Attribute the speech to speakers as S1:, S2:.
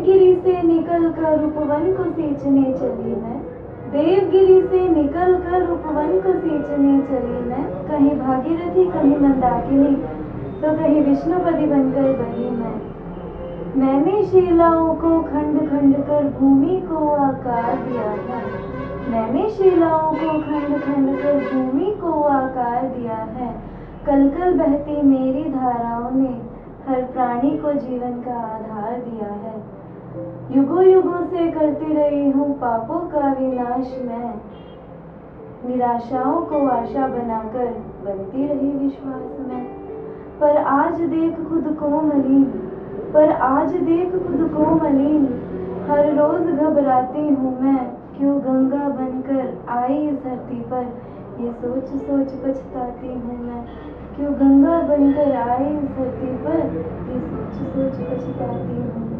S1: देवगिरी से निकल कर उपवन को सींचने चली मैं। देवगिरी से निकल कर उपवन को सींचने चली मैं। कहीं भागीरथी, कहीं मंदाकिनी तो कहीं विष्णुपति बनकर बनी मैं। मैंने शिलाओं को खंड खंड कर भूमि को आकार दिया है। मैंने शिलाओं को खंड खंड कर भूमि को आकार दिया है। कल कल बहती मेरी धाराओं ने हर प्राणी को जीवन का आधार दिया है। युगों युगों से करती रही हूँ पापों का विनाश मैं। निराशाओं को आशा बनाकर बनती रही विश्वास में। पर आज देख खुद को मलिन, पर आज देख खुद को मलिन। हर रोज घबराती हूँ मैं, क्यों गंगा बनकर आई इस धरती पर? ये सोच सोच पछताती हूँ मैं, क्यों गंगा बनकर आई इस धरती पर? ये सोच सोच पछताती हूँ।